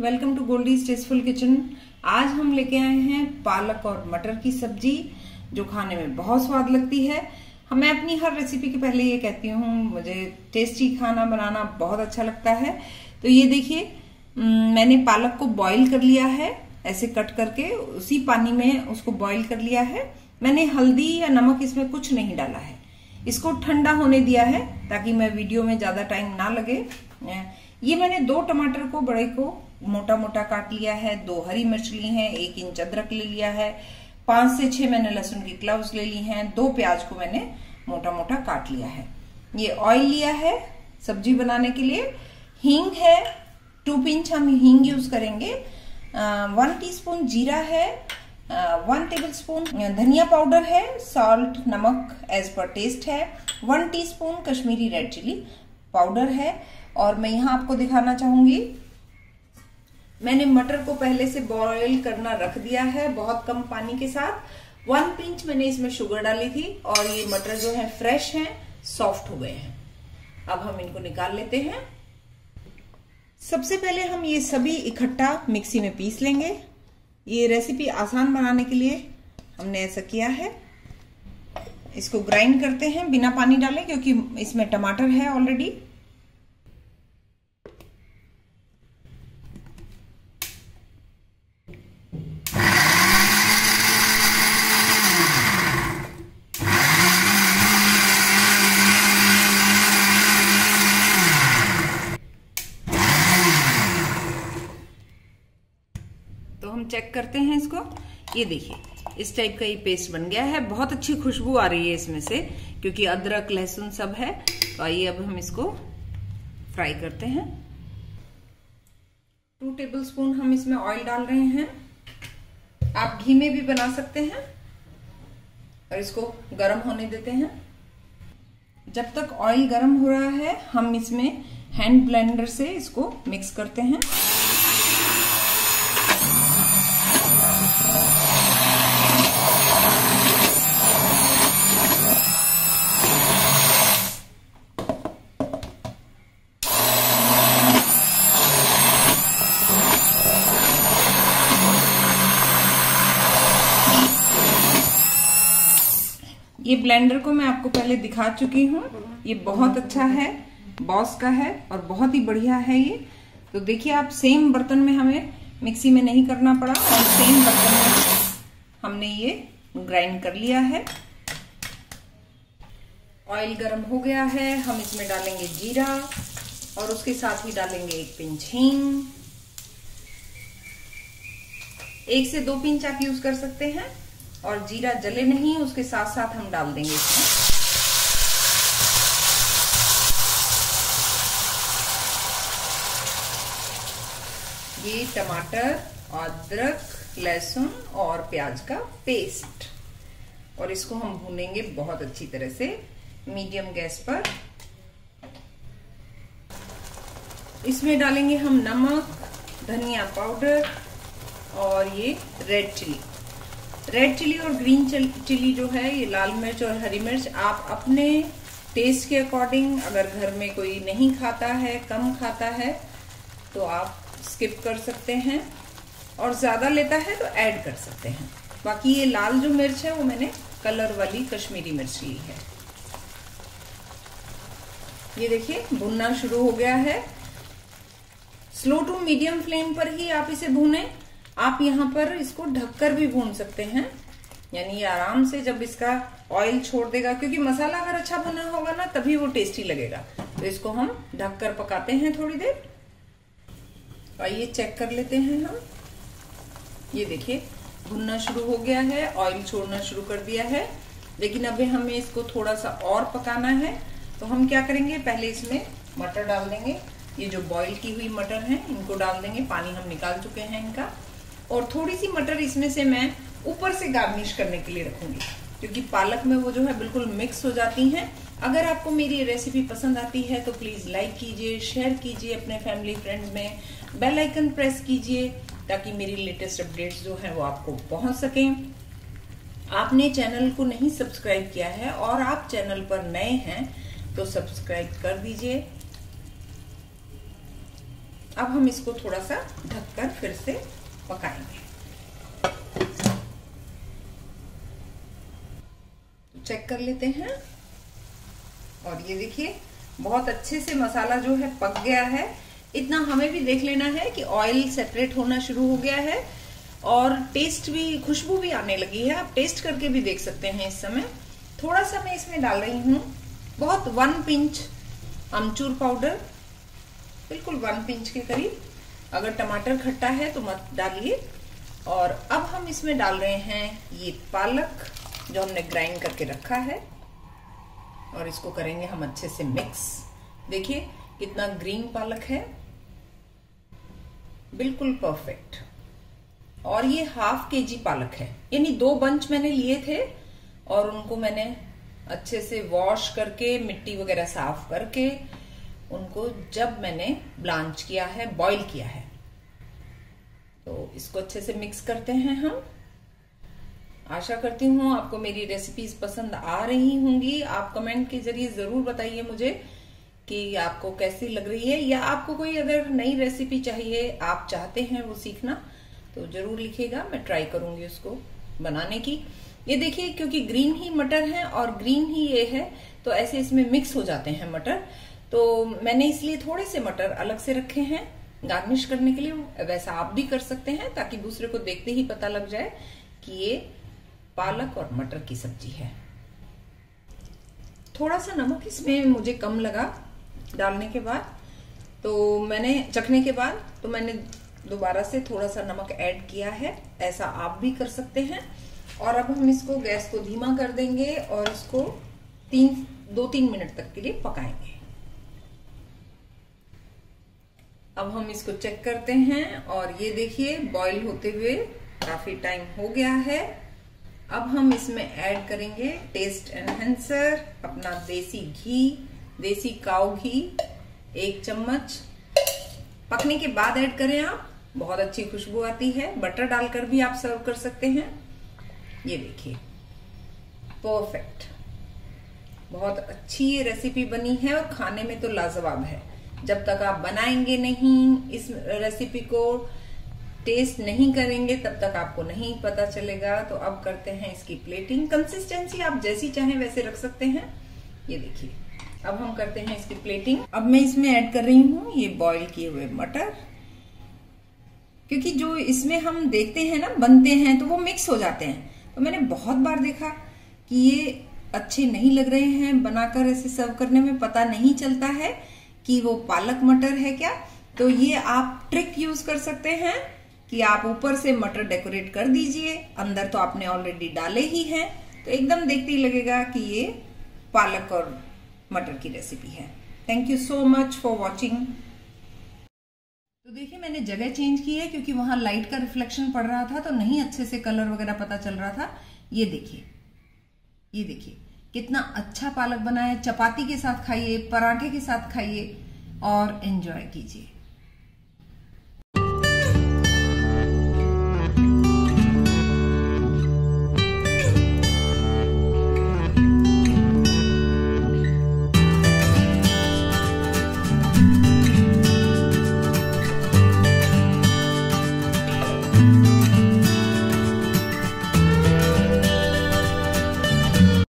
Welcome to Goldie tasteful kitchen आज हम लेके आए हैं पालक और मटर की सब्ज़ी, जो खाने में बहुत स्वाद लगती है। मैं अपनी हर रेसिपी के पहले ये कहती हूँ, मुझे टेस्टी खाना बनाना बहुत अच्छा लगता है। तो ये देखिए मैंने पालक को बॉईल कर लिया है, ऐसे कट करके, उसी पानी में उसको बॉईल कर लिया है। मैंने हल्दी या नमक इसमें कुछ नहीं डाला है। इसको ठंडा होने दिया है, ताकि मैं वीडियो में ज़्यादा टाइम ना लगे। ये मैंने दो टमाटर को, बड़े को मोटा मोटा काट लिया है। दो हरी मिर्च ली है, एक इंच अदरक ले लिया है। पाँच से छह मैंने लहसुन की क्लव्स ले ली हैं। दो प्याज को मैंने मोटा मोटा काट लिया है। ये ऑयल लिया है सब्ज़ी बनाने के लिए। हींग है, टू पिंच हम हींग यूज़ करेंगे। वन टीस्पून जीरा है वन टेबल स्पून धनिया पाउडर है सॉल्ट नमक एज पर टेस्ट है, one teaspoon Kashmiri red chilli powder है, और मैं यहाँ आपको दिखाना चाहूँगी। मैंने मटर को पहले से बॉईल करना रख दिया है बहुत कम पानी के साथ। वन पिंच मैंने इसमें शुगर डाली थी, और ये मटर जो है फ्रेश हैं सॉफ्ट हो गए हैं। अब हम इनको निकाल लेते हैं। सबसे पहले हम ये सभी इकट्ठा मिक्सी में पीस लेंगे। ये रेसिपी आसान बनाने के लिए हमने ऐसा किया है। इसको ग्राइंड करते हैं, बिना पानी डाले, क्योंकि इसमें टमाटर है ऑलरेडी चेक करते हैं इसको। ये देखिए, इस टाइप का ये पेस्ट बन गया है। बहुत अच्छी खुशबू आ रही है इसमें से, क्योंकि अदरक, लहसुन सब है। तो आइए अब हम इसको फ्राई करते हैं। टू टेबल स्पून हम इसमें ऑयल डाल रहे हैं। आप घी में भी बना सकते हैं और इसको गर्म होने देते हैं। जब तक ऑयल गर्म हो रहा है, हम इसमें हैंड ब्लेंडर से इसको मिक्स करते हैं। ये ब्लेंडर को मैं आपको पहले दिखा चुकी हूँ। ये बहुत अच्छा है, बॉस का है और बहुत ही बढ़िया है ये। तो देखिए आप सेम बर्तन में हमें मिक्सी में नहीं करना पड़ा और सेम बर्तन में हमने ये ग्राइंड कर लिया है। ऑयल गर्म हो गया है, हम इसमें डालेंगे जीरा और उसके साथ ही डालेंगे एक पिंच हींग एक से दो पिंच आप यूज़ कर सकते हैं। और जीरा जले नहीं, उसके साथ साथ हम डाल देंगे इसमें। ये टमाटर, अदरक, लहसुन और प्याज का पेस्ट। और इसको हम भूनेंगे बहुत अच्छी तरह से, मीडियम गैस पर। इसमें डालेंगे हम नमक, धनिया पाउडर और ये रेड चिली। रेड चिली और ग्रीन चिली जो है, ये लाल मिर्च और हरी मिर्च, आप अपने टेस्ट के अकॉर्डिंग अगर घर में कोई नहीं खाता है, कम खाता है तो आप स्किप कर सकते हैं और ज़्यादा लेता है तो ऐड कर सकते हैं। बाकी ये लाल जो मिर्च है, वो मैंने कलर वाली कश्मीरी मिर्च ली है। ये देखिए, भुनना शुरू हो गया है। स्लो टू मीडियम फ्लेम पर ही आप इसे भूनें। आप यहाँ पर इसको ढककर भी भून सकते हैं। यानी आराम से जब इसका ऑयल छोड़ देगा, क्योंकि मसाला अगर अच्छा बना होगा ना, तभी वो टेस्टी लगेगा। तो इसको हम ढककर पकाते हैं थोड़ी देर। आइए चेक कर लेते हैं हम। ये देखिए, भुनना शुरू हो गया है ऑयल छोड़ना शुरू कर दिया है। लेकिन अभी हमें इसको थोड़ा सा और पकाना है। तो हम क्या करेंगे, पहले इसमें मटर डाल देंगे। ये जो बॉईल की हुई मटर है, इनको डाल देंगे। पानी हम निकाल चुके हैं इनका। और थोड़ी सी मटर इसमें से मैं ऊपर से गार्निश करने के लिए रखूँगी, क्योंकि पालक में वो जो है बिल्कुल मिक्स हो जाती हैं। अगर आपको मेरी रेसिपी पसंद आती है तो प्लीज़ लाइक कीजिए शेयर कीजिए अपने फैमिली फ्रेंड्स में। बेल आइकन प्रेस कीजिए, ताकि मेरी लेटेस्ट अपडेट्स जो है वो आपको पहुँच सके। आपने चैनल को नहीं सब्सक्राइब किया है और आप चैनल पर नए हैं तो सब्सक्राइब कर दीजिए। अब हम इसको थोड़ा सा ढककर फिर से पकाएँगे। चेक कर लेते हैं। और ये देखिए, बहुत अच्छे से मसाला जो है पक गया है। इतना हमें भी देख लेना है कि ऑयल सेपरेट होना शुरू हो गया है और टेस्ट भी, खुशबू भी आने लगी है। आप टेस्ट करके भी देख सकते हैं इस समय। थोड़ा सा मैं इसमें डाल रही हूँ। बहुत वन पिंच अमचूर पाउडर बिल्कुल वन पिंच के करीब। अगर टमाटर खट्टा है तो मत डालिए। और अब हम इसमें डाल रहे हैं ये पालक, जो हमने ग्राइंड करके रखा है। और इसको करेंगे हम अच्छे से मिक्स देखिए कितना ग्रीन पालक है। बिल्कुल परफेक्ट और ये हाफ़ के जी पालक है। यानी दो बंच मैंने लिए थे, और उनको मैंने अच्छे से वॉश करके, मिट्टी वगैरह साफ़ करके उनको जब मैंने ब्लांच किया है, बॉईल किया है। तो इसको अच्छे से मिक्स करते हैं हम। आशा करती हूँ आपको मेरी रेसिपीज़ पसंद आ रही होंगी। आप कमेंट के ज़रिए ज़रूर बताइए मुझे कि आपको कैसी लग रही है या आपको कोई अगर नई रेसिपी चाहिए, आप चाहते हैं वो सीखना तो ज़रूर लिखिएगा, मैं ट्राई करूँगी उसको बनाने की। ये देखिए, क्योंकि ग्रीन ही मटर है और ग्रीन ही ये है तो ऐसे इसमें मिक्स हो जाते हैं मटर। तो मैंने इसलिए थोड़े से मटर अलग से रखे हैं, गार्निश करने के लिए। वैसा आप भी कर सकते हैं, ताकि दूसरे को देखते ही पता लग जाए कि ये पालक और मटर की सब्ज़ी है। थोड़ा सा नमक इसमें मुझे कम लगा डालने के बाद। तो मैंने चखने के बाद तो मैंने दोबारा से थोड़ा सा नमक ऐड किया है, ऐसा आप भी कर सकते हैं। और अब हम इसको गैस को धीमा कर देंगे और इसको तीन, दो तीन मिनट तक के लिए पकाएँगे। अब हम इसको चेक करते हैं और ये देखिए बॉईल होते हुए काफ़ी टाइम हो गया है। अब हम इसमें ऐड करेंगे टेस्ट एनहेंसर अपना देसी घी, देसी काउ घी, एक चम्मच। पकने के बाद ऐड करें आप, बहुत अच्छी खुशबू आती है। बटर डालकर भी आप सर्व कर सकते हैं। ये देखिए परफेक्ट बहुत अच्छी ये रेसिपी बनी है और खाने में तो लाजवाब है। जब तक आप बनाएँगे नहीं इस रेसिपी को टेस्ट नहीं करेंगे, तब तक आपको नहीं पता चलेगा। तो अब करते हैं इसकी प्लेटिंग कंसिस्टेंसी आप जैसी चाहें वैसे रख सकते हैं। ये देखिए, अब हम करते हैं इसकी प्लेटिंग अब मैं इसमें ऐड कर रही हूँ ये बॉईल किए हुए मटर। क्योंकि जो इसमें हम देखते हैं ना, बनते हैं तो वो मिक्स हो जाते हैं। तो मैंने बहुत बार देखा कि ये अच्छे नहीं लग रहे हैं, बनाकर ऐसे सर्व करने में पता नहीं चलता है। कि वो पालक मटर है क्या? तो ये आप ट्रिक यूज़ कर सकते हैं कि आप ऊपर से मटर डेकोरेट कर दीजिए। अंदर तो आपने ऑलरेडी डाले ही हैं। तो एकदम देखते ही लगेगा कि ये पालक और मटर की रेसिपी है। Thank you so much for watching तो देखिए, मैंने जगह चेंज की है क्योंकि वहाँ लाइट का रिफ्लेक्शन पड़ रहा था तो नहीं अच्छे से कलर वगैरह पता चल रहा था। ये देखिए ये देखिए। कितना अच्छा पालक बना है चपाती के साथ खाइए, पराठे के साथ खाइए और एंजॉय कीजिए।